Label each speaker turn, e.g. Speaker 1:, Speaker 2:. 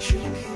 Speaker 1: Shoot me.